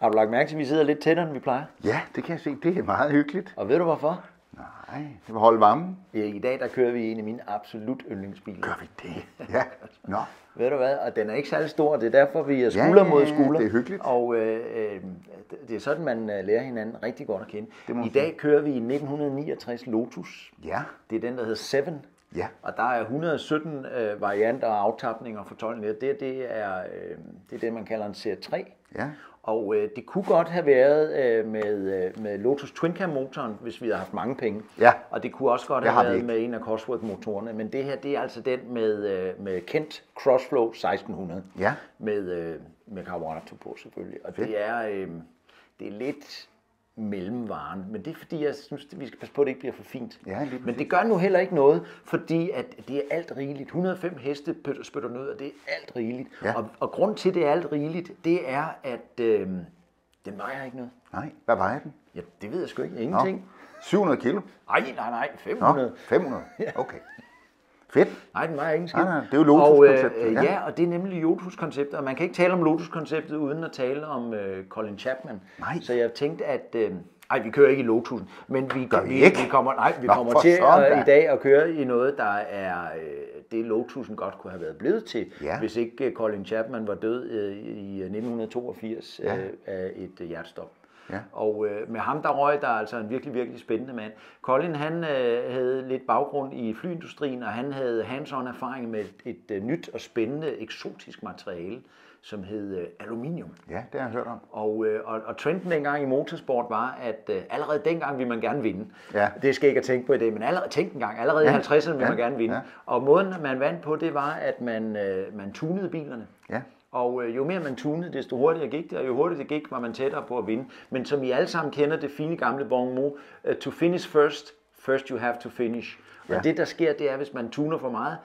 Har du lagt mærke til, at vi sidder lidt tættere, end vi plejer? Ja, det kan jeg se. Det er meget hyggeligt. Og ved du hvorfor? Nej, det vil holde varmen. Ja, I dag der kører vi en af mine absolut yndlingsbiler. Gør vi det? Ja. Nå. Ved du hvad? Og den er ikke særlig stor, det er derfor, vi er skulder ja, mod skulder. det er hyggeligt. Og øh, øh, det er sådan, man øh, lærer hinanden rigtig godt at kende. I dag kører vi i 1969 Lotus. Ja. Det er den, der hedder Seven. Ja. Og der er 117 øh, varianter og aftapninger og fortolkninger. Det, det, er, øh, det er det, man kalder en serie 3. Ja. Og øh, det kunne godt have været øh, med, øh, med Lotus Twin Cam motoren, hvis vi havde haft mange penge. Ja. Og det kunne også godt Det have været med en af Cosworth motorerne. Men det her, det er altså den med, øh, med Kent Crossflow 1600. Ja. Med, øh, med karburator på selvfølgelig. Og Fedt. det er, øh, det er lidt mellemvaren. Men det er fordi, jeg synes, at vi skal passe på, at det ikke bliver for fint. Ja, Men det gør nu heller ikke noget, fordi at det er alt rigeligt. 105 heste spytter ud, og det er alt rigeligt. Ja. Og, og grund til, at det er alt rigeligt, det er, at øh, den vejer ikke noget. Nej, hvad vejer den? Ja, det ved jeg sgu ikke. Nå. Ingenting. 700 kilo? Nej, nej, nej. Nå, 500. 500. Okay. Fedt. Nej, den vejer ingen skid. Nej, nej, det er jo Lotus-konceptet, Og, øh, ja. ja. og det er nemlig Lotus-konceptet, og man kan ikke tale om Lotus-konceptet uden at tale om øh, Colin Chapman. Nej. Så jeg tænkte, at... Øh, ej, vi kører ikke i Lotusen, men vi, Gør vi vi, ikke? vi kommer, nej, vi Nå, kommer til øh, da. i dag at køre i noget, der er øh, det Lotusen godt kunne have været blevet til, Ja. hvis ikke øh, Colin Chapman var død øh, i 1982 Ja. øh, af et øh, hjertestop. Ja. Og øh, med ham der røg der altså en virkelig, virkelig spændende mand. Colin han øh, havde lidt baggrund i flyindustrien, og han havde hands-on erfaring med et, et øh, nyt og spændende eksotisk materiale, som hed øh, aluminium. Ja, det har jeg hørt om. Og, øh, og, og trenden dengang i motorsport var, at øh, allerede dengang ville man gerne vinde. Ja. Det skal ikke at tænke på i dag, men allerede, tænk engang, allerede Ja. i 50'erne ville Ja. man gerne vinde. Ja. Og måden man vandt på, det var, at man, øh, man tunede bilerne. Ja. Og øh, jo mere man tunede, desto hurtigere gik det, og jo hurtigere det gik, var man tættere på at vinde. Men som I alle sammen kender det fine gamle bon mot, uh, to finish first, first you have to finish. Og Ja. det der sker, det er, hvis man tuner for meget,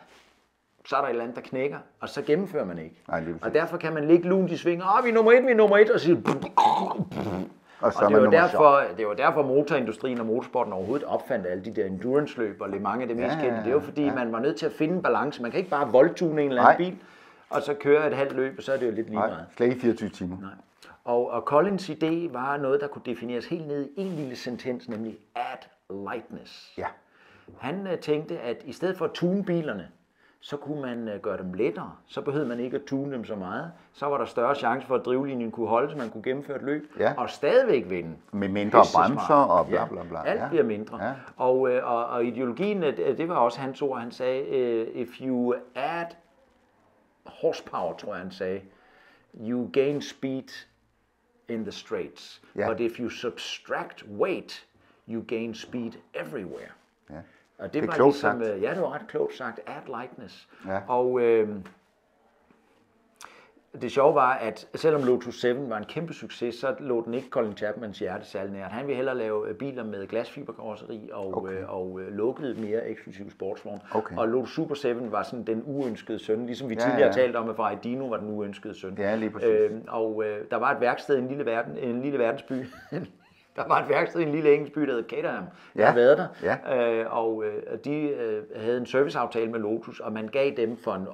så er der et eller andet, der knækker, og så gennemfører man ikke. Nej, og derfor kan man ligge lunt i sving, åh, vi er nummer et, vi er nummer et, og sige... Og Og det var, derfor, det var derfor, motorindustrien og motorsporten overhovedet opfandt alle de der endurance-løb, og mange af det mest Ja, kendte. Det er jo fordi, ja. man var nødt til at finde en balance. Man kan ikke bare voldtune en eller anden Nej. bil, og så køre et halvt løb, og så er det jo lidt lige Nej, meget. slet ikke 24 timer. Nej. Og, og Collins idé var noget, der kunne defineres helt ned i en lille sentens, nemlig add lightness. Ja. Han øh, tænkte, at i stedet for at tune bilerne, så kunne man øh, gøre dem lettere. Så behøvede man ikke at tune dem så meget. Så var der større chance for, at drivlinjen kunne holde, så man kunne gennemføre et løb, Ja. og stadigvæk vinde. Med mindre Pissesmart. bremser og bla, bla, bla. Alt Ja. bliver mindre. Ja. Og, øh, og, og ideologien, øh, det det var også hans ord. Han sagde, øh, if you add horsepower, tror jeg han sagde, you gain speed in the straights. Ja. But if you subtract weight, you gain speed everywhere. Ja. Og det, Det er var ligesom, sagt. øh, ja, det var ret klogt sagt. Add lightness. Ja. Og øh, det sjove var, at selvom Lotus 7 var en kæmpe succes, så lå den ikke Colin Chapmans hjerte særlig nært. Han ville hellere lave øh, biler med glasfiberkarosseri og, Okay. okay. øh, og øh, lukkede mere eksklusiv sportsvogn. Okay. Og Lotus Super 7 var sådan den uønskede søn, ligesom vi Ja, tidligere ja. talte om, at Ferrari Dino var den uønskede søn. Ja, lige præcis. Øh, og øh, der var et værksted i en lille, verden, en lille verdensby. der var et værksted i en lille engelsk by, der hed Caterham. Ja. har været der. Ja. Øh, og øh, de øh, havde en serviceaftale med Lotus, og man gav dem for en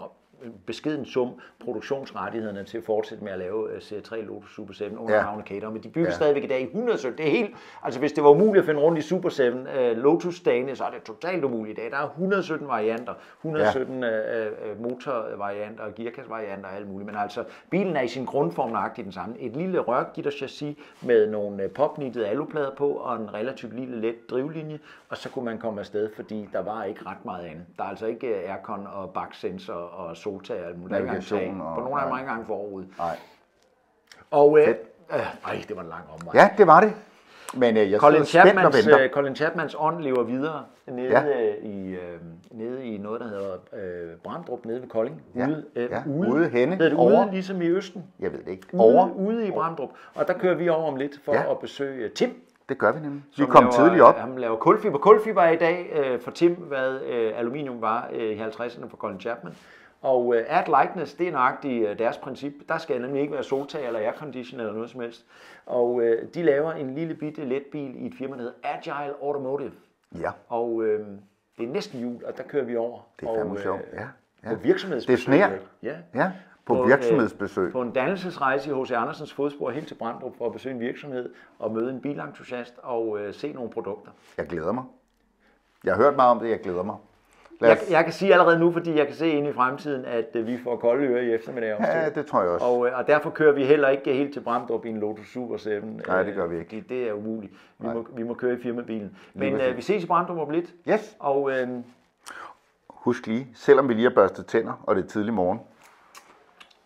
beskeden sum produktionsrettighederne til at fortsætte med at lave øh, Serie 3 Lotus Super 7 under Ja. navnet Caterham. Men de bygger Ja. stadigvæk i dag i 100 søl. Det er helt, altså hvis det var umuligt at finde rundt i Super 7 øh, Lotus-dagene, så er det totalt umuligt i dag. Der er 117 varianter, 117 ja. øh, øh, motorvarianter og gearkassevarianter og alt muligt. Men altså, bilen er i sin grundform nøjagtigt den samme. Et lille rørgitterchassis med nogle øh, popnittede aluplader på og en relativt lille let drivlinje, og så kunne man komme afsted, fordi der var ikke ret meget andet. Der er altså ikke aircon og baksensor og soltag og alt muligt. Der er ikke og- På nogle af dem ikke engang forud. Nej. Og øh, øh, ej, det var en lang omvej. Ja, det var det. Men øh, jeg Colin spændt og Chapmans, venter. øh, Colin Chapmans ånd lever videre nede, Ja. ja. i, øh, nede i noget, der hedder øh, Brandrup, nede ved Kolding. Ja. Ude, øh, Ja. ude. Ude henne? Hedder det Over? ude, ligesom i Østen? Jeg ved det ikke. Ude, Over? ude i Brandrup. Og der kører vi over om lidt for Ja. at besøge øh, Tim. Det gør vi nemlig. Vi kom laver, tidligt op. øh, Han laver kulfiber. Kulfiber er i dag øh, for Tim, hvad øh, aluminium var øh, i 50'erne for Colin Chapman. Og øh, Add Likeness, det er nøjagtigt øh, deres princip. Der skal nemlig ikke være soltag eller aircondition eller noget som helst. Og øh, de laver en lille bitte letbil i et firma, der hedder Agile Automotive. Ja, Og øh, det er næsten jul, og der kører vi over. det er fandme og, sjovt. Ja, På ja. virksomhedsbesøg. Det sner. Ja. Ja. På virksomhedsbesøg. På en dannelsesrejse i H.C. Andersens fodspor helt til Brandrup for at besøge en virksomhed og møde en bilentusiast og øh, se nogle produkter. Jeg glæder mig. Jeg har hørt meget om det, jeg glæder mig. Jeg, jeg kan sige allerede nu, fordi jeg kan se ind i fremtiden, at øh, vi får kolde ører i eftermiddag om ja, det tror jeg også. Og, øh, og derfor kører vi heller ikke helt til Brandrup i en Lotus Super 7. Nej, det gør vi øh, ikke. Det, det er umuligt. Vi må, vi må køre i firmabilen. Men øh, vi ses i Brandrup om lidt. Yes. Og øh, Husk lige, selvom vi lige har børstet tænder, og det er tidlig morgen,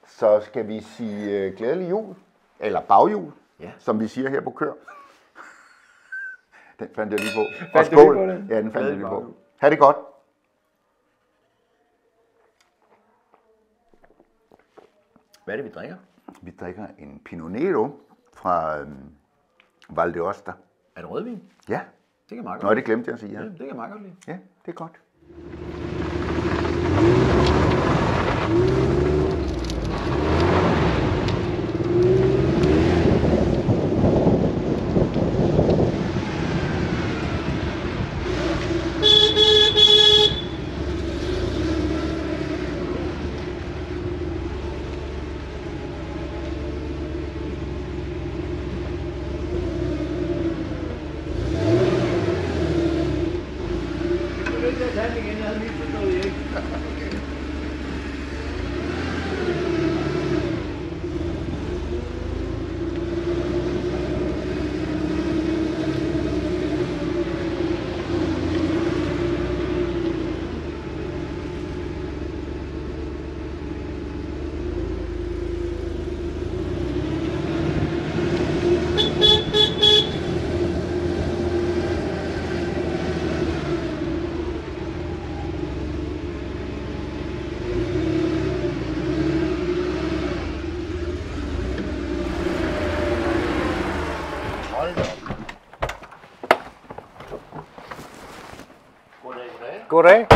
så skal vi sige øh, glædelig jul, eller bagjul, Ja. som vi siger her på kør. Den fandt jeg lige på. Og Fandt lige skål. på den? Ja, den fandt jeg Glædelig lige på. Ha' det godt. Hvad er det, vi drikker? Vi drikker en Pinot Nero fra øhm, Val d'Osta. Er det rødvin? Ja, Det kan jeg meget Nå, godt det glemte jeg at sige. Ja, Ja, det kan jeg meget godt lide. ja det er godt. Goddag.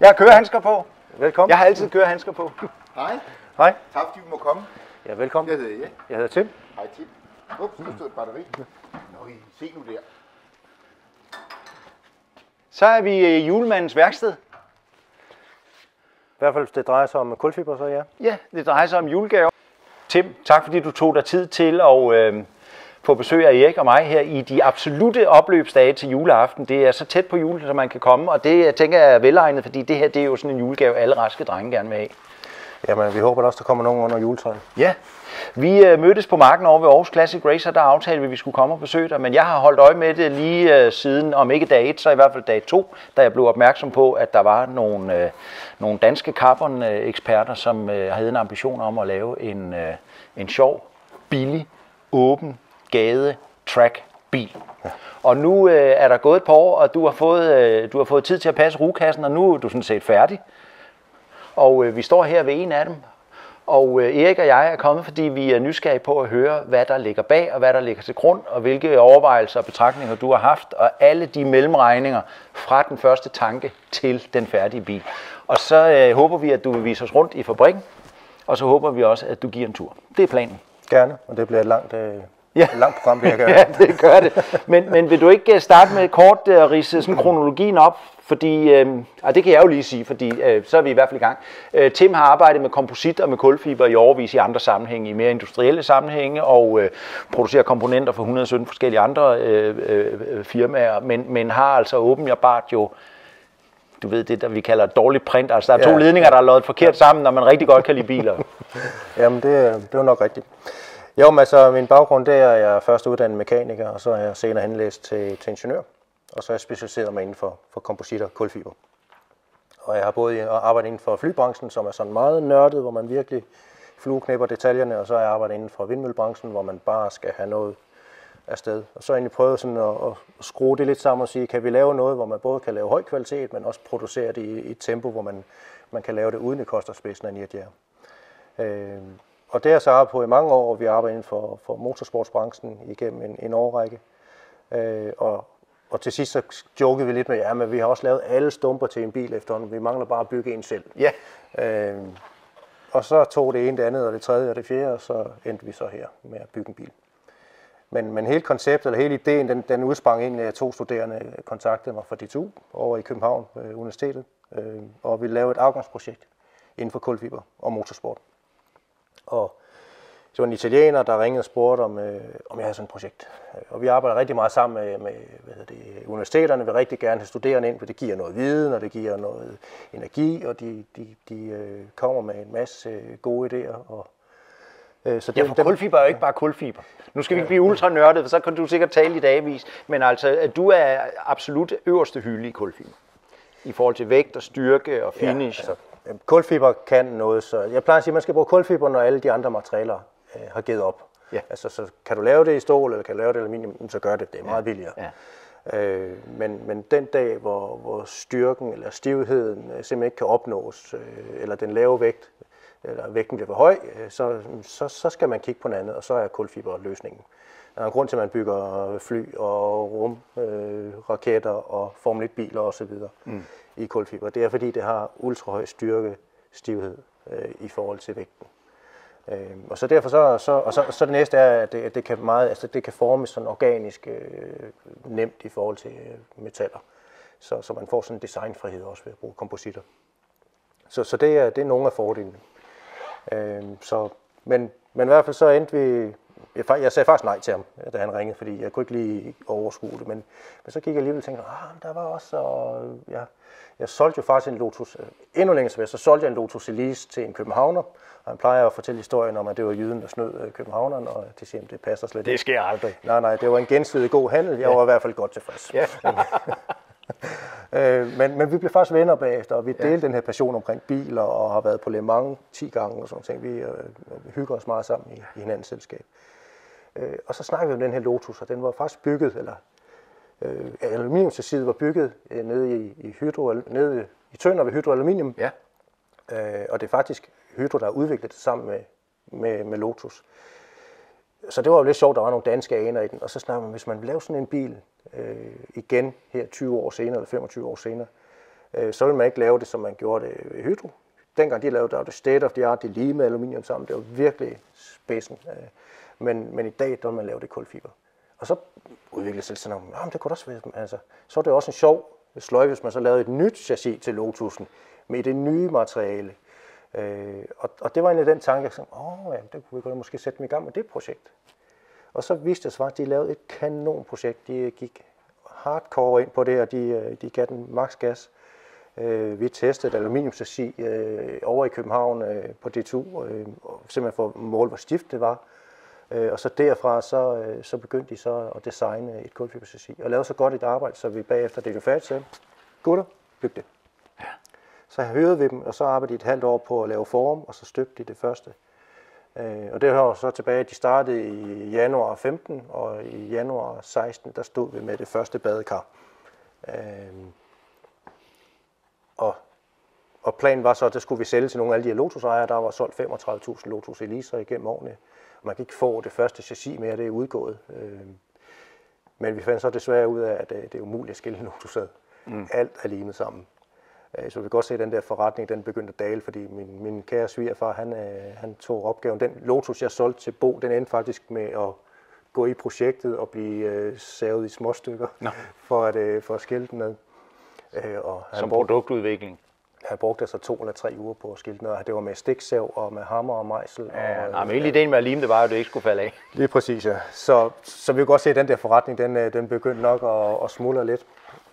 Jeg har kørehandsker på. Velkommen. Jeg har altid kørehandsker på. Hej. Hej. Tak fordi du må komme. Ja, velkommen. Jeg hedder Erik. Jeg hedder Tim. Hej Tim. Ups, der stod et batteri. Nå, se nu der. Så er vi i julemandens værksted. I hvert fald, det drejer sig om kulfiber, så ja. Ja, det drejer sig om julegaver. Tim, tak fordi du tog dig tid til at øh, få besøg af Erik og mig her i de absolute opløbsdage til juleaften. Det er så tæt på jul, som man kan komme, og det jeg tænker jeg er velegnet, fordi det her det er jo sådan en julegave, alle raske drenge gerne vil have. Jamen, vi håber også, der kommer nogen under juletræet. Ja, vi øh, mødtes på marken over ved Aarhus Classic Racer, der aftalte vi, at vi skulle komme og besøge dig, men jeg har holdt øje med det lige øh, siden, om ikke dag 1, så i hvert fald dag 2, da jeg blev opmærksom på, at der var nogle, øh, nogle danske carbon-eksperter, som øh, havde en ambition om at lave en, øh, en sjov, billig, åben gade track bil. Og nu øh, er der gået et par år, og du har, fået, øh, du har fået tid til at passe rugekassen, og nu er du sådan set færdig. Og øh, vi står her ved en af dem. Og øh, Erik og jeg er kommet, fordi vi er nysgerrige på at høre, hvad der ligger bag, og hvad der ligger til grund, og hvilke overvejelser og betragtninger du har haft, og alle de mellemregninger fra den første tanke til den færdige bil. Og så øh, håber vi, at du vil vise os rundt i fabrikken, og så håber vi også, at du giver en tur. Det er planen. Gerne, og det bliver et langt, øh, Ja. et langt program, det gør. Ja, det gør det. Men, men vil du ikke øh, starte med kort øh, at rise sådan kronologien op? Fordi, øh, og det kan jeg jo lige sige, fordi øh, så er vi i hvert fald i gang. Øh, Tim har arbejdet med komposit og med kulfiber i overvis i andre sammenhænge, i mere industrielle sammenhænge, og øh, producerer komponenter for 117 forskellige andre øh, øh, firmaer, men, men har altså åbenbart jo du ved det, der vi kalder et dårligt print. Altså der er to Ja, ledninger, der er lavet forkert sammen, når man rigtig godt kan lide biler. Jamen, det, det er jo nok rigtigt. Jo, men altså, min baggrund, det er, at jeg er først uddannet mekaniker, og så er jeg senere henlæst til, til ingeniør. Og så er jeg specialiseret mig inden for, for kompositter og kulfiber. Og jeg har både arbejdet inden for flybranchen, som er sådan meget nørdet, hvor man virkelig flueknæpper detaljerne, og så har jeg arbejdet inden for vindmøllebranchen, hvor man bare skal have noget afsted. Og så har jeg egentlig prøvet sådan at, at skrue det lidt sammen og sige, kan vi lave noget, hvor man både kan lave høj kvalitet, men også producere det i, i et tempo, hvor man, man kan lave det uden det koster spidsen af jetjær. Øh, og det har arbejdet på i mange år, og vi har arbejdet inden for, for motorsportsbranchen igennem en, en årrække. Øh, og, og til sidst så jokede vi lidt med, ja, men vi har også lavet alle stumper til en bil efterhånden. Vi mangler bare at bygge en selv. ja. Øh, og så tog det ene, det andet og det tredje og det fjerde, og så endte vi så her med at bygge en bil. Men, men hele konceptet, eller hele ideen, den, den udsprang egentlig af to studerende kontaktede mig fra DTU over i København øh, Universitetet, øh, og vi lavede et afgangsprojekt inden for kulfiber og motorsport. Og så var en italiener, der ringede og spurgte, om, øh, om jeg havde sådan et projekt. Og vi arbejder rigtig meget sammen med, med hvad hedder det, universiteterne. Vi vil rigtig gerne have studerende ind, for det giver noget viden, og det giver noget energi, og de, de, de øh, kommer med en masse gode idéer. Og, øh, så det, ja, for kulfiber er jo ikke bare kulfiber. Nu skal vi ikke blive ultra nørdet, for så kan du sikkert tale i dagvis. Men altså, at du er absolut øverste hylde i kulfiber. I forhold til vægt og styrke og finish. Ja, altså, kulfiber kan noget, så jeg plejer at sige, at man skal bruge kulfiber, når alle de andre materialer øh, har givet op. Ja. Altså, så kan du lave det i stål, eller kan du lave det i aluminium, så gør det. Det er meget ja. billigere. Ja. Øh, men, men den dag, hvor, hvor styrken eller stivheden øh, simpelthen ikke kan opnås, øh, eller den lave vægt, eller vægten bliver for høj, øh, så, så, så skal man kigge på noget andet, og så er kulfiber løsningen. Der er en grund til, at man bygger fly og rumraketter øh, og Formel 1-biler osv. Mm i kulfiber. Det er fordi, det har ultrahøj styrke, stivhed øh, i forhold til vægten. Øh, og så derfor så, så, og så, så det næste er, at det, at det kan meget, altså det kan formes sådan organisk øh, nemt i forhold til øh, metaller. Så, så man får sådan en designfrihed også ved at bruge kompositter. Så, så det, er, det er nogle af fordelene. Øh, så, men, men i hvert fald så endte vi, jeg, jeg sagde faktisk nej til ham, da han ringede, fordi jeg kunne ikke lige overskue det, men, men så gik jeg alligevel og tænkte, ah, der var også, og, ja, jeg solgte jo faktisk en Lotus, øh, endnu længere tilbage, så solgte jeg en Lotus Elise til en københavner, og han plejer at fortælle historien om, at det var jyden, der snød øh, københavneren, og det siger, det passer slet ikke. Det sker aldrig. Nej, nej, det var en gensidig god handel. Jeg ja. var i hvert fald godt tilfreds. Ja. øh, men, men vi blev faktisk venner bagefter, og vi delte ja. den her passion omkring biler, og har været på Le Mans 10 gange og sådan ting. Vi, øh, vi hygger os meget sammen i, i hinandens selskab. Øh, og så snakkede vi om den her Lotus, og den var faktisk bygget, eller øh, aluminiumschassiset var bygget øh, nede i, i, hydro, nede i Tønder ved Hydro Aluminium. Ja. Øh, og det er faktisk Hydro, der har udviklet det sammen med, med, med Lotus. Så det var jo lidt sjovt, der var nogle danske aner i den. Og så snakker man, hvis man vil lave sådan en bil øh, igen her 20 år senere, eller 25 år senere, øh, så vil man ikke lave det, som man gjorde det ved Hydro. Dengang de lavede, der var det state of the art, de lige med aluminium sammen. Det var virkelig spidsen. Øh, men, men i dag, der vil man lave det kulfiber. Og så udviklede sig sådan noget, det kunne også være, altså, så er det også en sjov sløj, hvis man så lavede et nyt chassis til Lotusen med det nye materiale. Øh, og, og det var egentlig den tanke, jeg åh, ja, det kunne vi godt måske sætte dem i gang med det projekt. Og så viste det sig at de lavede et kanonprojekt. De gik hardcore ind på det, og de, øh, de gav den max gas. Øh, vi testede et aluminiumchassis øh, over i København øh, på D2, øh, simpelthen for at måle, hvor stift det var. Øh, og så derfra, så, øh, så begyndte de så at designe et kulfiberchassis, og lavede så godt et arbejde, så vi bagefter det jo færdigt til, gutter, byg det. Ja. Så hørte vi dem, og så arbejdede de et halvt år på at lave form, og så støbte de det første. Øh, og det hører så tilbage, at de startede i januar 15, og i januar 16, der stod vi med det første badekar. og og planen var så, at det skulle vi sælge til nogle af alle de her Lotus-ejere. Der var solgt 35.000 Lotus Eliser igennem årene. Man kan ikke få det første chassis mere, det er udgået. Øh, men vi fandt så desværre ud af, at øh, det er umuligt at skille Lotus ad. Mm. Alt er limet sammen. Øh, så vi kan godt se, at den der forretning, den begyndte at dale, fordi min, min kære svigerfar, han, han tog opgaven. Den Lotus, jeg solgte til Bo, den endte faktisk med at gå i projektet og blive øh, savet i små stykker no. for, at, for at skille den ad. og han Som produktudvikling? Han brugte altså to eller tre uger på at skilte noget. Det var med stiksav og med hammer og mejsel. Ja, og, nej, men hele ideen med at lime, det var jo, at det ikke skulle falde af. Lige præcis, ja. Så, så vi kan godt se, at den der forretning, den, øh, den begyndte nok at, at smuldre lidt.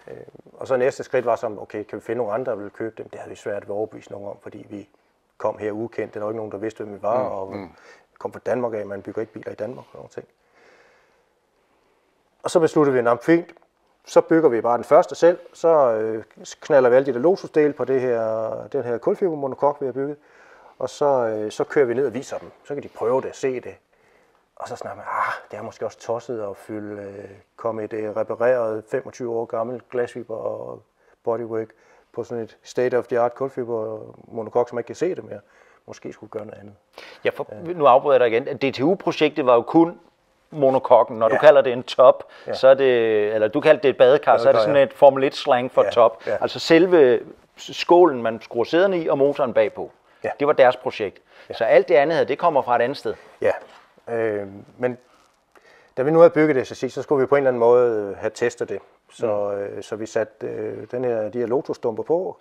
Øh, og så næste skridt var som, okay, kan vi finde nogle andre, der vil købe dem? Det havde vi svært ved at overbevise nogen om, fordi vi kom her ukendt. Der var ikke nogen, der vidste, hvem vi var, mm, og mm. kom fra Danmark af. Man bygger ikke biler i Danmark og nogle ting. Og så besluttede vi, at fint, så bygger vi bare den første selv, så øh, knaller vi alle de der losusdele på det her, den her kulfibermonokok, vi har bygget, og så, øh, så kører vi ned og viser dem. Så kan de prøve det, se det. Og så snakker man, ah, det er måske også tosset at fylde, øh, komme et øh, repareret 25 år gammelt glasfiber og bodywork på sådan et state-of-the-art kulfibermonokok, som man ikke kan se det mere. Måske skulle gøre noget andet. Ja, for, nu afbryder jeg dig igen. DTU-projektet var jo kun monokokken. Når ja. du kalder det en top, ja. så er det, eller du kalder det et badekar, badekar så er det sådan ja. et Formel 1 slang for ja. top. Ja. Altså selve skålen, man skruer sæderne i, og motoren bagpå. Ja. Det var deres projekt. Ja. Så alt det andet det kommer fra et andet sted. Ja, øh, men da vi nu havde bygget det, så, så skulle vi på en eller anden måde have testet det. Så, mm. øh, så vi satte øh, den her, de her Lotus-stumper på,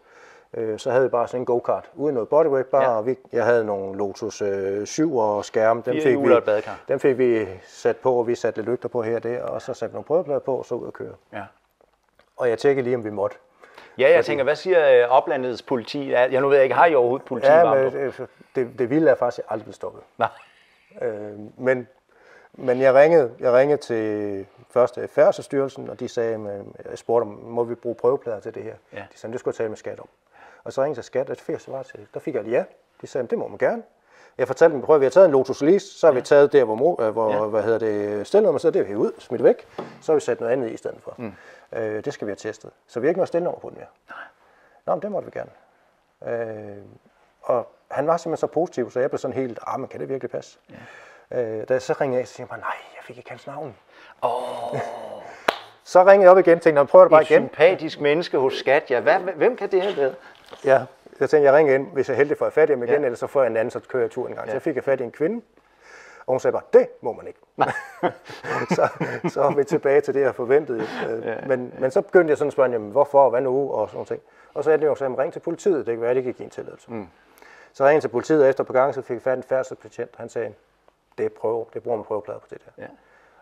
Øh, så havde vi bare sådan en go-kart, uden noget bodyweight, bare, Ja. ja. vi, jeg havde nogle Lotus øh, 7 og skærm, dem fik, vi, og dem fik vi sat på, og vi satte lidt lygter på her og der, og så satte nogle prøveplader på, og så ud og køre. Ja. Og jeg tjekkede lige, om vi måtte. Ja, jeg tænker, hvad siger øh, oplandets politi? Jeg nu ved jeg ikke, har I overhovedet politi? Ja, men øh, det, det vilde er faktisk, aldrig blev stoppet. Nej. Øh, men, men jeg ringede, jeg ringede til første Færdselsstyrelsen, og de sagde, jeg spurgte om, må vi bruge prøveplader til det her? Ja. De sagde, det skulle jeg tale med skat om. Og så ringede jeg til skat, fik jeg svar til. Der fik jeg et ja. De sagde, det må man gerne. Jeg fortalte dem, prøv, vi har taget en Lotus Lease, så har vi taget der, hvor, øh, hvor Ja. ja. hvad hedder det, stelnummer, så er det vi ud, smidt væk. Så har vi sat noget andet i stedet for. Mm. Øh, det skal vi have testet. Så vi har ikke noget stelnummer på den mere. Nej. Nå, men det måtte vi gerne. Øh, og han var simpelthen så positiv, så jeg blev sådan helt, ah, men kan det virkelig passe? Ja. Øh, da jeg så ringede jeg, så siger bare, nej, jeg fik ikke hans navn. Oh, Så ringede jeg op igen og tænkte, "Nå, prøv det bare et igen. sympatisk menneske hos Skat. Ja, hvad, hvem kan det have været? Ja, jeg tænkte, jeg ringer ind, hvis jeg er heldig får jeg fat i ham igen, Ja. ellers så får jeg en anden, så kører jeg turen en gang. Ja. Så jeg fik jeg fat i en kvinde, og hun sagde bare, det må man ikke. så, så er vi tilbage til det, jeg forventede. Øh, Ja, men, men så begyndte jeg sådan at spørge, jamen, hvorfor, og hvad nu, og sådan nogle ting. Og så er det jo så, ring til politiet, det kan være, at de kan give en tilladelse. Mm. Så ringede jeg til politiet, efter et par gange, så fik jeg fat i en færdselsbetjent. Han sagde, det er prøve, det bruger man prøveplader på det der. Ja.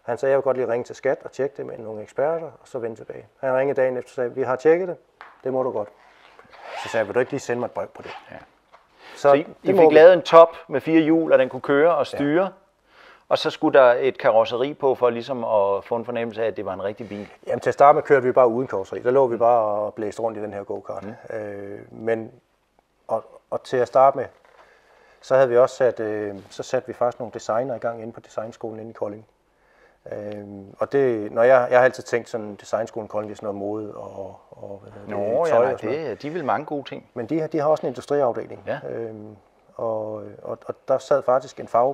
Han sagde, jeg vil godt lige ringe til skat og tjekke det med nogle eksperter, og så vende tilbage. Han ringede dagen efter og sagde, vi har tjekket det, det må du godt. Så sagde jeg, vil du ikke lige sende mig et brev på det? Ja. Så, Så I, det I fik vi. lavet en top med fire hjul, og den kunne køre og styre. Ja. Og så skulle der et karosseri på for ligesom at få en fornemmelse af, at det var en rigtig bil. Jamen til at starte med kørte vi bare uden karosseri. Der lå vi bare og blæste rundt i den her go-kart. Mm. Øh, men, og, og til at starte med, så havde vi også sat, øh, så satte vi faktisk nogle designer i gang inde på designskolen inde i Kolding. Øh, og det, når jeg, jeg har altid tænkt sådan, designskolen Kolding, det er sådan noget mode og, og hvad det, Nå, ja, tøj nej, og sådan noget. det, de vil mange gode ting. Men de, har- de har også en industriafdeling. Ja. Øhm, og, og, og der sad faktisk en fag,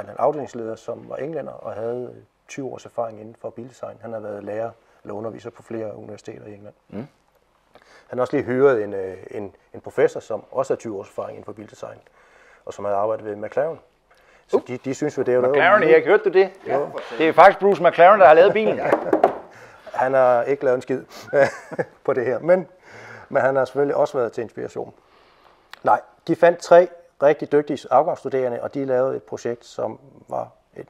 en afdelingsleder, som var englænder og havde 20 års erfaring inden for bildesign. Han har været lærer eller underviser på flere universiteter i England. Mm. Han har også lige hyret en, øh, en, en professor, som også har 20 års erfaring inden for bildesign, og som havde arbejdet ved McLaren. Så de, de synes jo, det er jo McLaren, Erik, hørte du det? Ja. Det er faktisk Bruce McLaren, der har lavet bilen. Ja. Han har ikke lavet en skid på det her, men, men han har selvfølgelig også været til inspiration. Nej, de fandt tre rigtig dygtige afgangsstuderende, og de lavede et projekt, som var et,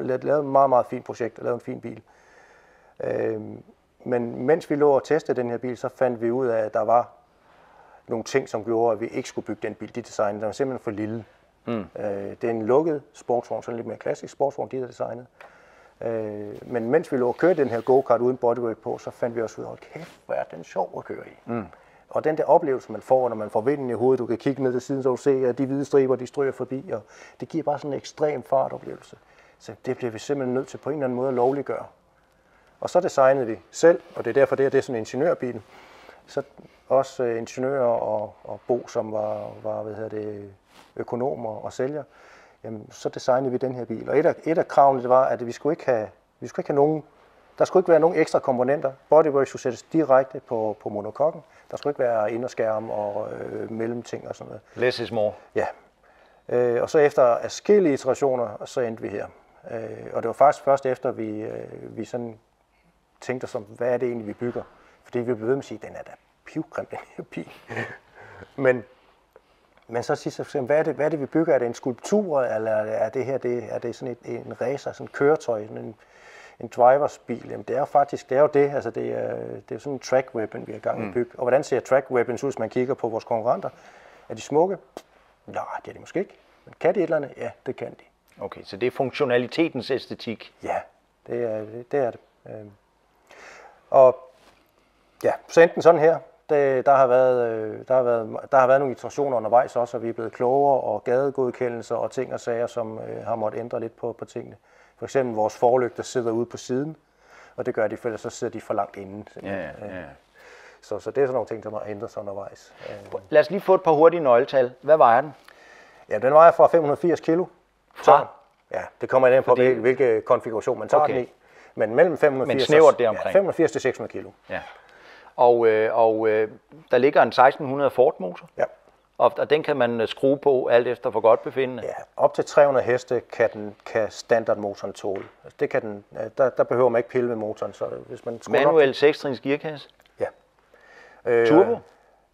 lavede et meget, meget fint projekt, og lavede en fin bil. Øhm, men mens vi lå og testede den her bil, så fandt vi ud af, at der var nogle ting, som gjorde, at vi ikke skulle bygge den bil, de designede. Den var simpelthen for lille. Mm. Øh, det er en lukket sportsvogn, sådan lidt mere klassisk sportsvogn, de har designet. Øh, men mens vi lå og kørte den her go-kart uden bodyweight på, så fandt vi også ud af, hold kæft, hvor er den sjov at køre i. Mm. Og den der oplevelse, man får, når man får vinden i hovedet, du kan kigge ned til siden, så du ser, at de hvide striber, de stryger forbi, og det giver bare sådan en ekstrem fartoplevelse. Så det bliver vi simpelthen nødt til på en eller anden måde at lovliggøre. Og så designede vi selv, og det er derfor, det, her, det er sådan en ingeniørbil. Så også øh, ingeniører og, og Bo, som var, var hvad hedder det, økonomer og sælger, jamen, så designede vi den her bil. Og et af, et af kravene det var, at vi skulle ikke have, vi skulle ikke have nogen, der skulle ikke være nogen ekstra komponenter. Bodywork skulle sættes direkte på, på monokokken. Der skulle ikke være inderskærm og øh, mellemting og sådan noget. Less is more. Ja. Øh, og så efter adskillige iterationer, så endte vi her. Øh, og det var faktisk først efter, vi, øh, vi sådan tænkte os om, hvad er det egentlig, vi bygger? Fordi vi blev ved med at sige, den er da pivgrim, den her bil. men, men så sidst, så, hvad er, det, hvad er det, vi bygger? Er det en skulptur, eller er det her det, er det sådan et, en racer, sådan en køretøj, sådan en, en drivers bil? Jamen, det er jo faktisk, det er jo det, altså det er, det er sådan en track weapon, vi er i gang med at bygge. Og hvordan ser track weapons ud, hvis man kigger på vores konkurrenter? Er de smukke? Nej, det er de måske ikke. Men kan de et eller andet? Ja, det kan de. Okay, så det er funktionalitetens æstetik. Ja, det er det. det, er det. Øhm, Og ja, så enten sådan her. Det, der, har været, øh, der, har været, der har været nogle iterationer undervejs også, og vi er blevet klogere, og gadegodkendelser og ting og sager, som øh, har måttet ændre lidt på, på tingene. For eksempel vores forlygter sidder ude på siden, og det gør de, for ellers så sidder de for langt inde. Ja, ja, ja. Så, så det er sådan nogle ting, der må ændre sig undervejs. Øh, Lad os lige få et par hurtige nøgletal. Hvad vejer den? Ja, den vejer fra 580 kilo. Fra? Ja, det kommer ind på, Fordi- hvilken konfiguration man tager Okay. den i. Men mellem 580 Men snævert og- deromkring. Ja, 580 til 600 kilo. Ja. Og, øh, og øh, der ligger en 1600 Ford motor, Ja. og, og den kan man øh, skrue på alt efter for godt befindende. ja. Op til 300 heste kan, den, kan standardmotoren tåle. Altså, det kan den, ja, der, der behøver man ikke pille ved motoren. Så hvis man den op- Manuel 6-trins gearkasse. Ja. Øh, Turbo?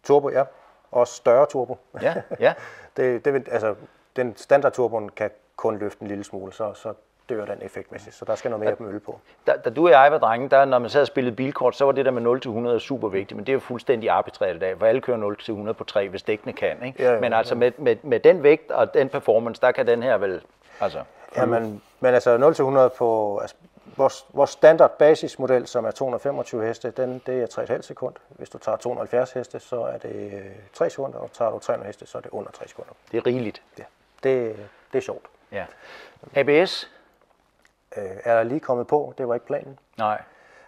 Turbo, ja. Også større turbo. Ja, ja. det, det vil, altså, den standard turboen kan kun løfte en lille smule, så, så dør den effektmæssigt. Så der skal noget mere mølle på. Da, da du og jeg var drenge, der, når man sad og spillede bilkort, så var det der med 0-100 super vigtigt, men det er jo fuldstændig arbitrært i dag, for alle kører 0-100 på 3, hvis dækkene kan. Ikke? Ja, ja, men altså med, med, med den vægt og den performance, der kan den her vel... Altså, Ja, men, men altså 0-100 på altså, vores, vores standard basismodel, som er 225 heste, den, det er 3,5 sekund. Hvis du tager 270 heste, så er det øh, 3 sekunder, og tager du 300 heste, så er det under 3 sekunder. det er rigeligt. Ja. Det, det er sjovt. Ja. ABS? Øh, er der lige kommet på? Det var ikke planen. Nej.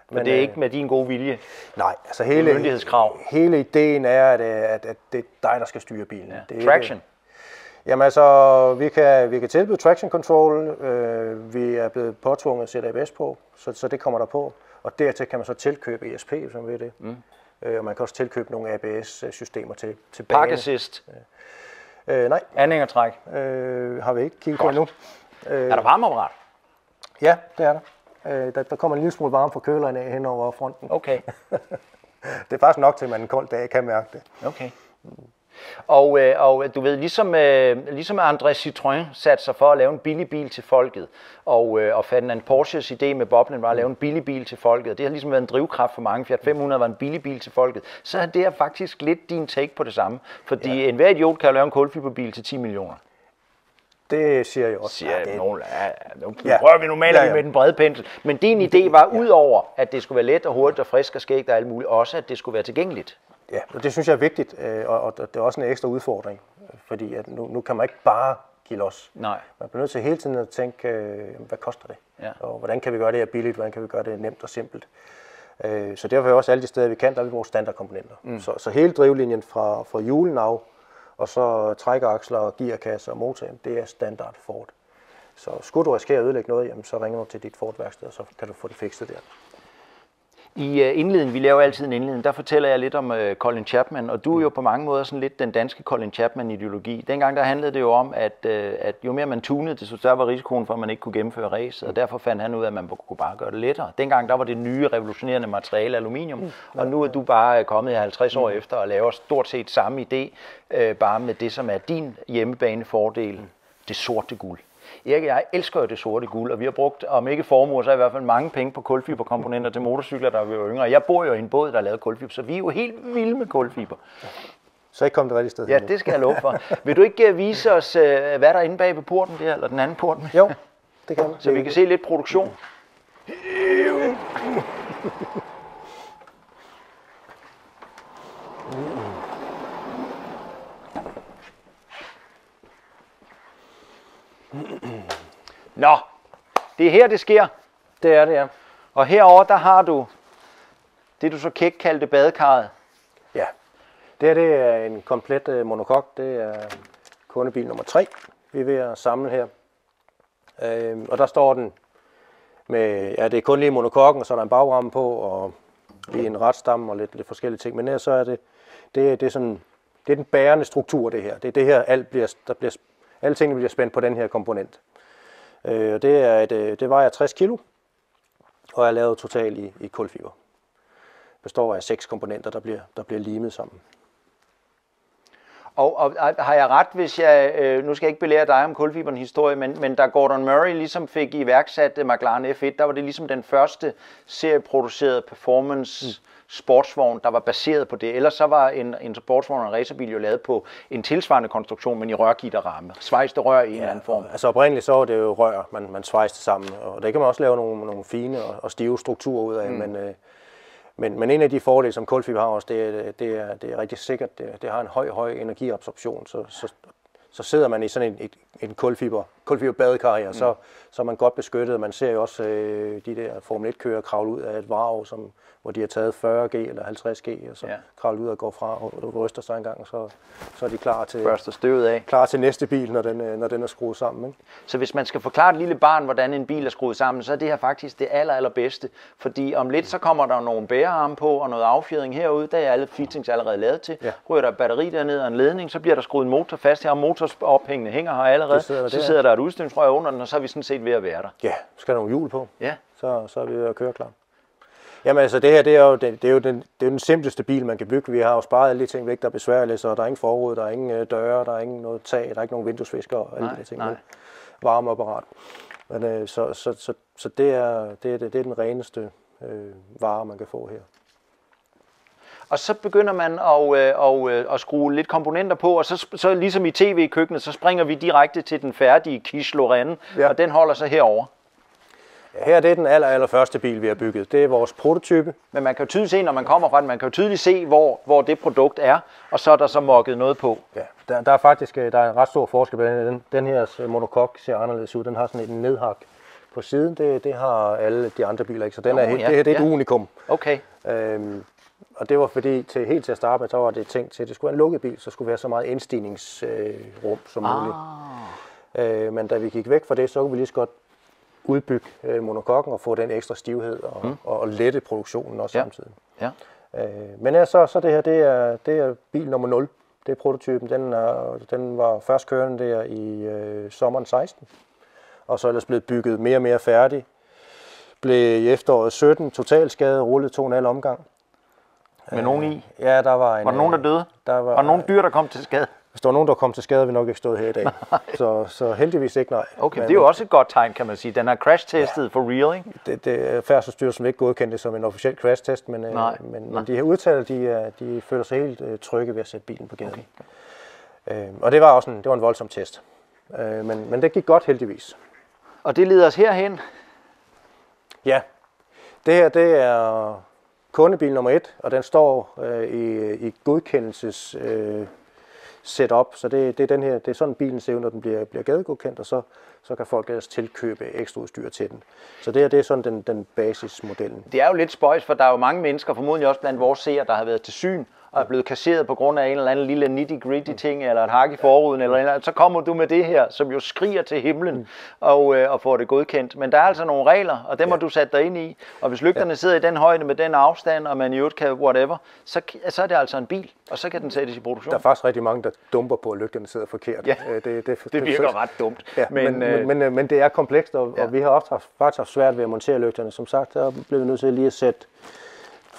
Men Men, det er øh, ikke med din gode vilje. Nej, altså hele, myndighedskrav. hele ideen er, at, øh, at, at det er dig, der skal styre bilen. Ja. Det er ikke- Traction? Jamen altså, vi kan, vi kan tilbyde traction control. Øh, vi er blevet påtvunget at sætte ABS på, så, så det kommer der på. Og dertil kan man så tilkøbe ESP, man vil det. Mm. Øh, og man kan også tilkøbe nogle ABS-systemer til, til Park bane. assist? Øh, nej, Anhængertræk? øh, har vi ikke kigget på endnu. Er der varmeapparat? Ja, det er der. Øh, der. Der kommer en lille smule varme fra køleren af hen over fronten. Okay. Det er faktisk nok til, at man en kold dag kan mærke det. Okay. Og, øh, og du ved, ligesom, øh, ligesom André Citroën satte sig for at lave en billig bil til folket, og, øh, og Ferdinand Porsches idé med boblen var at lave en billig bil til folket, det har ligesom været en drivkraft for mange, Fiat 500 var en billig bil til folket, så er det her faktisk lidt din take på det samme, fordi ja. enhver idiot kan lave en kulfiberbil til 10 millioner. Det siger jeg også. Siger Ja, ja, det, nogen, ja, nu Ja. prøver vi nu maler Ja, ja, ja. med den brede pensel. Men din idé var ud over, at det skulle være let og hurtigt og frisk og skægt og alt muligt, også at det skulle være tilgængeligt. Ja, og det synes jeg er vigtigt, øh, og, det er også en ekstra udfordring, fordi at nu, nu kan man ikke bare give los. Nej. Man bliver nødt til hele tiden at tænke, øh, hvad koster det? Ja. Og hvordan kan vi gøre det her billigt? Hvordan kan vi gøre det nemt og simpelt? Øh, så derfor er også alle de steder, vi kan, der er vi vores standardkomponenter. Mm. Så, så hele drivlinjen fra, fra hjulen af, og så trækaksler, gearkasse og motor, jamen, det er standard Ford. Så skulle du risikere at ødelægge noget, jamen, så ringer du til dit Ford-værksted, og så kan du få det fikset der. I uh, indledningen, vi laver altid en indledning, der fortæller jeg lidt om uh, Colin Chapman, og du er jo på mange måder sådan lidt den danske Colin Chapman-ideologi. Dengang der handlede det jo om, at, uh, at jo mere man tunede, desto større var risikoen for, at man ikke kunne gennemføre race, og derfor fandt han ud af, at man kunne bare gøre det lettere. Dengang der var det nye revolutionerende materiale aluminium, og nu er du bare øh, kommet her 50 år efter og laver stort set samme idé, bare med det, som er din hjemmebanefordel, det sorte guld. Erik og jeg elsker jo det sorte guld, og vi har brugt, om ikke formuer, så i hvert fald mange penge på kulfiberkomponenter til motorcykler, der vi var yngre. Jeg bor jo i en båd, der er lavet kulfiber, så vi er jo helt vilde med kulfiber. Så ikke kom det rigtige sted Ja, det skal jeg love for. Vil du ikke øh, vise os, øh, hvad der er inde bag ved porten der, eller den anden port? Jo, det kan. Så vi kan se lidt produktion. Nå, det er her, det sker. Det er det, ja. Og herover der har du det, du så kæk kaldte badekarret. Ja, det her det er en komplet øh, monokok. Det er kundebil nummer 3, vi er ved at samle her. Øhm, og der står den med, ja det er kun lige monokokken, og så er der en bagramme på, og lige en retstamme og lidt, lidt forskellige ting. Men her så er det, det, det er sådan, det er den bærende struktur det her. Det er det her, alt bliver, der bliver, alle tingene bliver spændt på den her komponent. Øh, og det, er et, øh, det vejer 60 kilo, og er lavet totalt i, i kulfiber består af seks komponenter, der bliver, der bliver limet sammen. Og, og har jeg ret, hvis jeg, øh, nu skal jeg ikke belære dig om kulfiberen historie, men, men da Gordon Murray ligesom fik iværksat øh, McLaren F1, der var det ligesom den første serieproducerede performance mm. Sportsvogn, der var baseret på det. Ellers så var en, en sportsvogn og en racerbil jo lavet på en tilsvarende konstruktion, men i rørgitterramme. Svejste rør i en eller anden form. Altså oprindeligt så var det jo rør, man, man svejste sammen, og det kan man også lave nogle, nogle fine og, og stive strukturer ud af, mm. men, øh, men, men en af de fordele, som kulfiber har også, det er, det er, det er rigtig sikkert, det, det har en høj, høj energiabsorption, så, så, så sidder man i sådan en, et, en kulfiber, kulfiberbadekar her, mm. så, så er man godt beskyttet. Man ser jo også øh, de der Formel 1-kører kravle ud af et varv, som, hvor de har taget 40G eller 50G, og så Ja. kravle ud og gå fra og ryster sig en gang, og så, så er de klar til, Børster støvet af. klar til næste bil, når den, øh, når den er skruet sammen. Ikke? Så hvis man skal forklare et lille barn, hvordan en bil er skruet sammen, så er det her faktisk det aller, allerbedste. Fordi om lidt, så kommer der nogle bærearme på og noget affjedring herude. Der er alle fittings allerede lavet til. Ja. Ryger der batteri derned og en ledning, så bliver der skruet en motor fast her. og Motorophængene hænger her allerede. Det sidder der så der. sidder der et udstødningsrør under den, og så er vi sådan set ved at være der. Ja, så skal der nogle hjul på, Ja. så, så er vi ved at køre klar. Jamen altså, det her det er, jo, det, det, er jo den, det er den simpleste bil, man kan bygge. Vi har jo sparet alle de ting væk, der er besværlige, så der er ingen forud, der er ingen øh, døre, der er ingen noget tag, der er ikke nogen vinduesvisker og alle Nej, de ting. nej. Varmeapparat. Men, øh, så, så, så, så det, er, det, er, det er den reneste øh, vare, man kan få her. Og så begynder man at, øh, at, øh, at skrue lidt komponenter på, og så, så ligesom i tv-køkkenet, så springer vi direkte til den færdige Quiche Lorraine, Ja. og den holder så herover. Ja, her det er den aller, aller første bil, vi har bygget. Det er vores prototype. Men man kan jo tydeligt se, når man kommer fra den, man kan jo tydeligt se, hvor, hvor det produkt er, og så er der så mokket noget på. Ja, der, der er faktisk øh, der er en ret stor forskel på den. Den, her øh, monokok ser anderledes ud. Den har sådan et nedhak på siden. Det, det har alle de andre biler ikke. Så den Nå, er, helt, ja, det her det er et ja. unikum. Okay. Øhm, og det var fordi, til, helt til at starte med, så var det tænkt til, at det skulle være en lukket bil, så skulle være så meget indstigningsrum øh, som muligt. Øh, men da vi gik væk fra det, så kunne vi lige så godt udbygge øh, monokokken og få den ekstra stivhed og, mm. og, og lette produktionen også Ja. samtidig. Ja. Øh, men ja, så, så det her, det er, det er bil nummer 0. Det er prototypen. Den, er, den var først kørende der i øh, sommeren 16, og så er ellers blevet bygget mere og mere færdig. Blev i efteråret 17 totalskade, rullet to og en halv omgang. Med nogen i. Ja, der var en... Var der nogen, der øh, døde? Der var, Var der nogen dyr, der kom til skade? Hvis der var nogen, der kom til skade, vi nok ikke stået her i dag. så, så heldigvis ikke, nej. Okay, Men det er jo også et godt tegn, kan man sige. Den er crash-testet for real, ikke? Det, det Færdselsstyrelsen vil ikke godkende det som en officiel crash-test, men, øh, Nej, men, nej. men de her udtaler, de, er- de føler sig helt øh, trygge ved at sætte bilen på gaden. Okay. Øh, og det var også en, det var en voldsom test. Øh, men, men det gik godt heldigvis. Og det leder os herhen. Ja, det her det er kundebil nummer et, og den står øh, i, i godkendelses øh, setup, så det, det er den her, det er sådan bilen ser ud, når den bliver, bliver gadegodkendt, og så, så kan folk ellers tilkøbe ekstra udstyr til den. Så det her det er sådan den, den basismodellen. Det er jo lidt spøjs, for der er jo mange mennesker, formodentlig også blandt vores seere, der har været til syn og er blevet kasseret på grund af en eller anden lille nitty-gritty ting, eller et hak i forruden, eller, eller andet. så kommer du med det her, som jo skriger til himlen, og, øh, og får det godkendt. Men der er altså nogle regler, og dem har du sat dig ind i, og hvis lygterne sidder i den højde med den afstand, og man i øvrigt kan whatever, så, så er det altså en bil, og så kan den sættes i produktion. Der er faktisk rigtig mange, der dumper på, at lygterne sidder forkert. Ja, Øh, det, det, det virker ret dumt. Ja, men, men, men, men, øh, men det er komplekst, og, Ja. og vi har også haft, faktisk haft svært ved at montere lygterne. Som sagt, der blev vi nødt til lige at sætte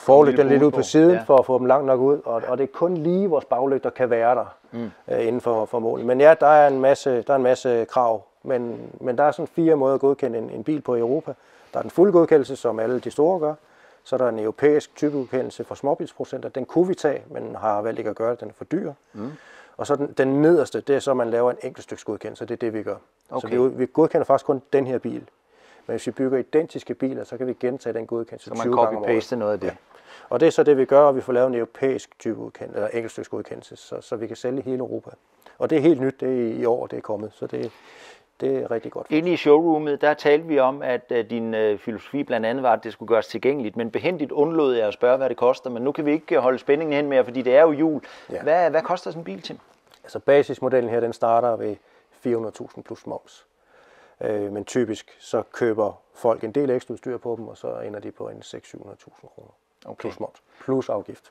forlygterne lidt ud på siden, ja. ja. for at få dem langt nok ud, og, og det er kun lige vores baglygter kan være der mm. øh, inden for, for målet. Men ja, der er en masse, der er en masse krav, men, men der er sådan fire måder at godkende en, en bil på i Europa. Der er den fulde godkendelse, som alle de store gør. Så er der en europæisk typegodkendelse for småbilsprocenter. Den kunne vi tage, men har valgt ikke at gøre det. Den er for dyr. Mm. Og så den, den nederste, det er så, at man laver en enkeltstyksgodkendelse. Det er det, vi gør. Så Okay. vi, vi godkender faktisk kun den her bil. Men hvis vi bygger identiske biler, så kan vi gentage den godkendelse Så man 20 gange om året. copy-paste noget af det. Og det er så det, vi gør, og vi får lavet en europæisk typegodkendelse, eller enkeltstyksgodkendelse, så, så vi kan sælge i hele Europa. Og det er helt nyt, det er i, år, det er kommet, så det, det er rigtig godt. Inde i showroomet, der talte vi om, at uh, din uh, filosofi blandt andet var, at det skulle gøres tilgængeligt, men behendigt undlod jeg at spørge, hvad det koster, men nu kan vi ikke øh, holde spændingen hen mere, fordi det er jo jul. Ja. Hvad, hvad koster sådan en bil, Tim? Altså basismodellen her, den starter ved 400.000 plus moms. Øh, men typisk så køber folk en del ekstra udstyr på dem, og så ender de på en 600-700.000 kroner. Okay. Plus moms. Plus afgift.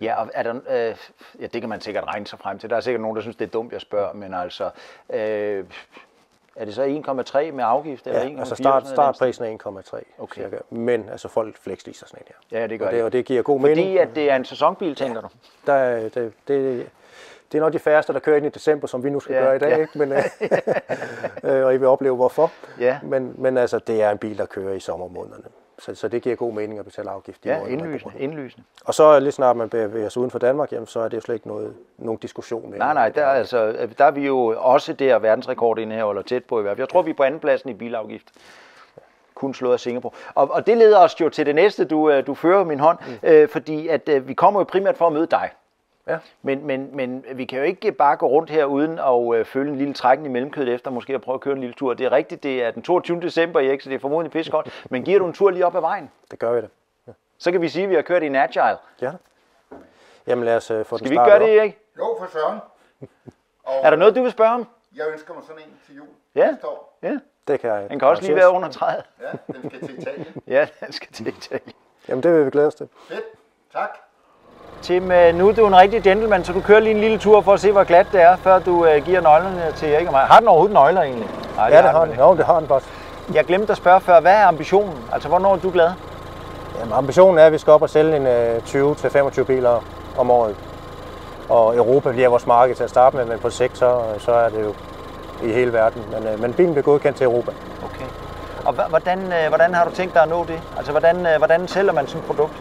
Ja, og er der, øh, ja, det kan man sikkert regne sig frem til. Der er sikkert nogen, der synes, det er dumt, jeg spørger, men altså, øh, er det så 1,3 med afgift? Eller Ja, 1,4 altså start, startprisen er 1,3 Okay. cirka. Men altså folk flexleaser sådan en her. Ja, det gør og det, de. og det giver god stil? mening. Fordi at det er en sæsonbil, tænker du? Der, er- det, det, det er nok de færreste, der kører ind i december, som vi nu skal Ja, ja, gøre i dag, ja. ja. ikke? Men, øh, øh, og I vil opleve hvorfor. Ja. Men, men altså, det er en bil, der kører i sommermånederne. Så, så det giver god mening at betale afgift. Ja, man indlysende, indlysende. Og så lige snart man bevæger sig uden for Danmark, jamen, så er det jo slet ikke noget, nogen diskussion. Nej, nej, der er, altså, der er vi jo også der verdensrekord inde her, eller tæt på i hvert fald. Jeg tror, vi er på andenpladsen i bilafgift. Kun slået af Singapore. Og, og det leder os jo til det næste, du, øh, du fører min hånd, mm. øh, fordi at øh, vi kommer jo primært for at møde dig. Ja. Men, men, men vi kan jo ikke bare gå rundt her uden at øh, følge en lille trækken i mellemkødet efter måske at prøve at køre en lille tur. Det er rigtigt, det er den 22. december i så det er formodentlig pissekoldt. Men giver du en tur lige op ad vejen, Det gør vi det. så kan vi sige, at vi har kørt i en agile. Ja. Jamen lad os uh, få Skal den vi ikke gøre startet det, op. Erik? Jo, for søren. Og Er der noget, du vil spørge om? jeg ønsker mig sådan en til jul Ja. næste år. Ja. Det kan jeg Den kan også lige være under 30. Ja, den skal til Italien. Ja, den skal til Italien. Jamen det vil vi glæde os til. Fedt. Tak. Tim, øh, nu er du en rigtig gentleman, så du kører lige en lille tur for at se, hvor glat det er, før du øh, giver nøglerne til Erik og mig. Har den overhovedet nøgler egentlig? Nej, Ja, det har den. Jo, det har den faktisk. ikke. Jeg glemte at spørge før, hvad er ambitionen? Altså, hvornår er du glad? Jamen, ambitionen er, at vi skal op og sælge en øh, 20-25 biler om året. Og Europa bliver vores marked til at starte med, men på sigt, så, så er det jo i hele verden. Men, øh, men bilen bliver godkendt til Europa. Okay. Og hvordan, øh, hvordan har du tænkt dig at nå det? Altså, hvordan, øh, hvordan sælger man sådan et produkt?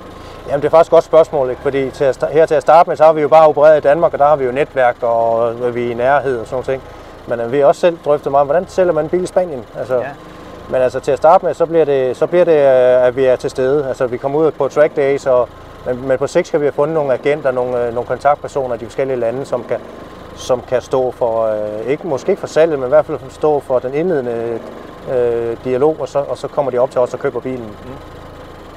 Jamen, det er faktisk et godt spørgsmål, ikke? fordi til at, her til at starte med, så har vi jo bare opereret i Danmark, og der har vi jo netværk, og vi er i nærhed og sådan noget. ting. Men øh, vi har også selv drøftet meget, hvordan sælger man en bil i Spanien? Altså, Ja. Men altså til at starte med, så bliver det, så bliver det øh, at vi er til stede. Altså vi kommer ud på track days, og, men, men på sigt skal vi have fundet nogle agenter, nogle, øh, nogle kontaktpersoner i de forskellige lande, som kan, som kan stå for, øh, ikke, måske ikke for salget, men i hvert fald stå for den indledende øh, dialog, og så, og så kommer de op til os og køber bilen. Mm.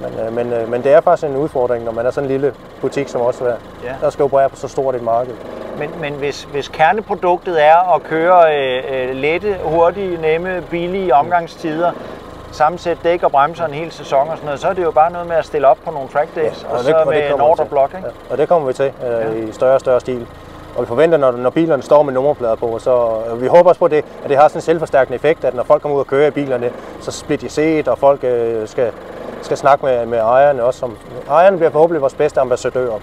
Men, øh, men, øh, men det er faktisk en udfordring, når man er sådan en lille butik som også er, Ja. der skal operere på så stort et marked. Men, men hvis, hvis kerneproduktet er at køre øh, øh, lette, hurtige, nemme, billige omgangstider, sammensætte dæk og bremser en hel sæson og sådan noget, så er det jo bare noget med at stille op på nogle track days, ja, og, og så med en kommer vi til. ordreblok, ikke? Ja, og det kommer vi til øh, ja. i større og større stil. Og vi forventer, når, når bilerne står med nummerplader på, så øh, vi håber også på, det, at det har sådan en selvforstærkende effekt, at når folk kommer ud og kører i bilerne, så bliver de set, og folk øh, skal, skal snakke med, med ejerne også. Som, ejerne bliver forhåbentlig vores bedste ambassadører.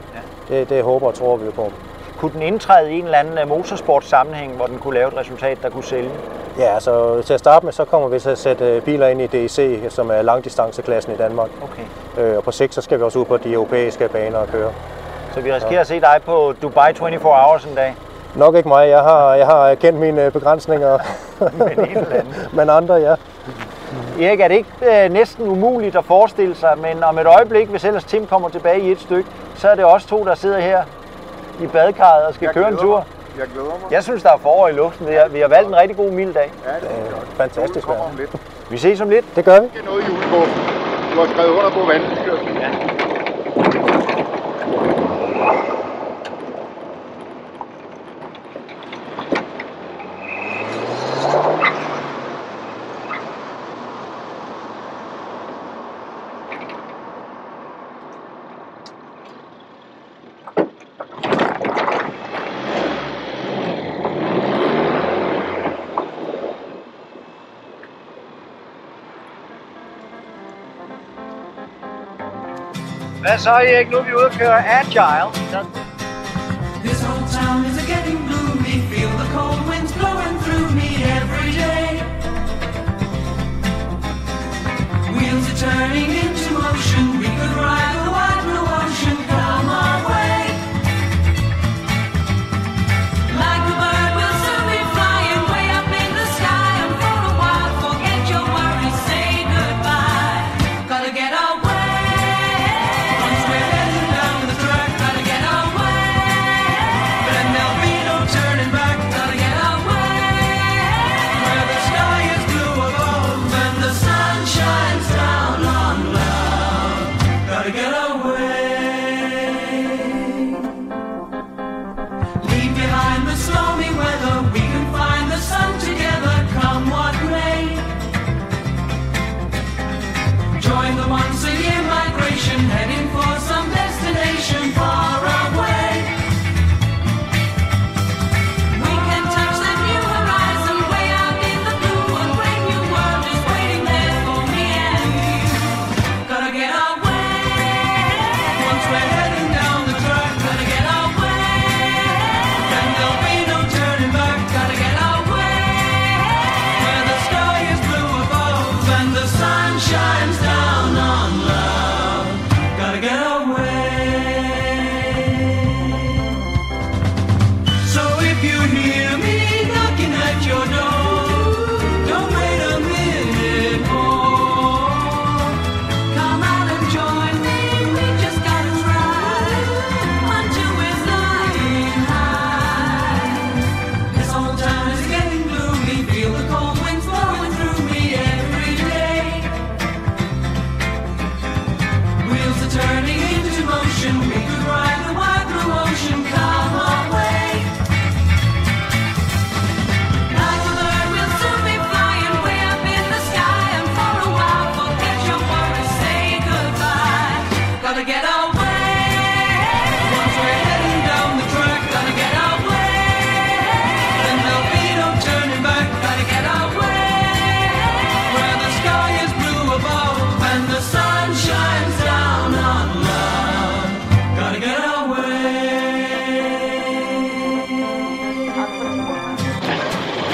Ja. Det, det håber og tror vi på. Kunne den indtræde i en eller anden øh, motorsportssammenhæng, hvor den kunne lave et resultat, der kunne sælge? Ja, altså til at starte med, så kommer vi til at sætte øh, biler ind i DEC, som er langdistanceklassen i Danmark. Okay. Øh, og på sigt, så skal vi også ud på de europæiske baner og køre. Så vi risikerer at se dig på Dubai 24 Hours en dag. Nok ikke mig. Jeg har, jeg har kendt mine begrænsninger. Men en eller anden. Men andre, ja. Erik, er det ikke øh, næsten umuligt at forestille sig, men om et øjeblik, hvis ellers Tim kommer tilbage i et stykke, så er det os to, der sidder her i badekarret og skal Jeg køre en tur. mig. Jeg glæder mig. Jeg synes, der er forår i luften. Vi har, vi har valgt en rigtig god mild dag. Ja, det er godt. fantastisk vejr. Vi ses om lidt. Det gør vi. Det er noget i julekåben. Du har skrevet under på vandelskørsel. Ja. Hvad så, Erik? Nu er vi ude og køre Agile.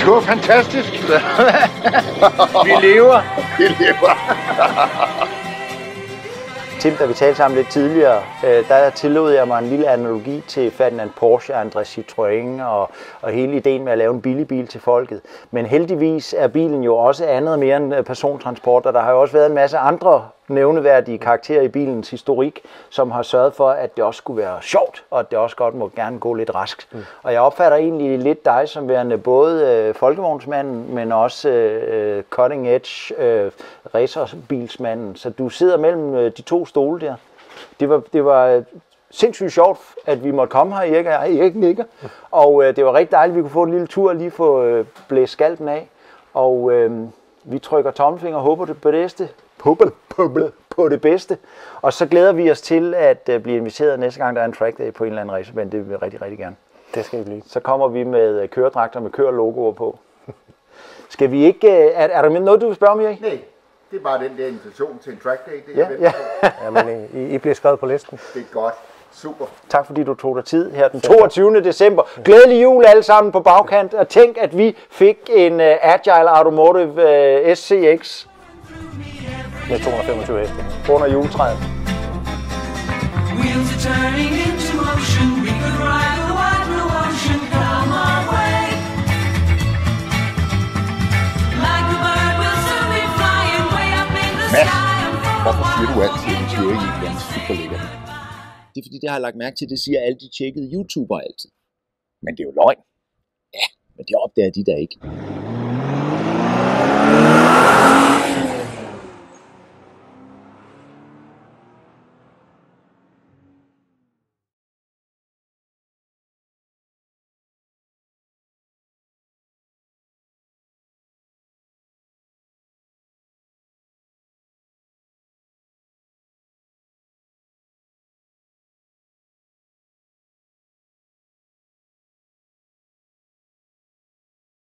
Kører fantastisk. Vi lever. Vi lever. Tim, da vi talte sammen lidt tidligere, øh, der tillod jeg mig en lille analogi til Ferdinand Porsche, André Citroën og, og hele ideen med at lave en billig bil til folket. Men heldigvis er bilen jo også andet og mere end øh, persontransport, og der har jo også været en masse andre nævneværdige karakterer i bilens historik, som har sørget for, at det også skulle være sjovt, og at det også godt må gerne gå lidt raskt. Mm. Og jeg opfatter egentlig lidt dig som værende både øh, folkevognsmanden, men også øh, cutting edge øh, racerbilsmanden. Så du sidder mellem øh, de to stole der. Det var, det var øh, sindssygt sjovt, at vi måtte komme her, Erik og jeg, Erik nikker. Og øh, det var rigtig dejligt, at vi kunne få en lille tur og lige få øh, blæst skalpen af. Og øh, vi trykker tommelfinger og håber det på det bedste. Håber på, på det bedste. Og så glæder vi os til at øh, blive inviteret næste gang, der er en track day på en eller anden racerbane. Det vil vi rigtig, rigtig gerne. Det skal vi blive. Så kommer vi med øh, køredragter med kørlogoer på. Skal vi ikke... øh, Er, er der noget, du vil spørge om, Erik? Nej, det er bare den der invitation til en track day. Det er, Ja, jeg ja. ja. Jamen, I, I bliver skrevet på listen. det er godt. Super. Tak fordi du tog dig tid her den 22. december. Glædelig jul alle sammen på bagkant. Og tænk, at vi fik en uh, Agile Automotive uh, SCX Med 225 heste. under juletræet. Wheels are turning into motion. We could ride the wide ocean. Come our way. Like a bird, we'll soon be flying way up in the sky. A hvorfor siger du altid, at du kører i et eller andet superlækkert? Det er fordi, det har jeg lagt mærke til, det siger alle de tjekkede YouTubere altid. Men det er jo løgn. Ja, men det opdager de der ikke.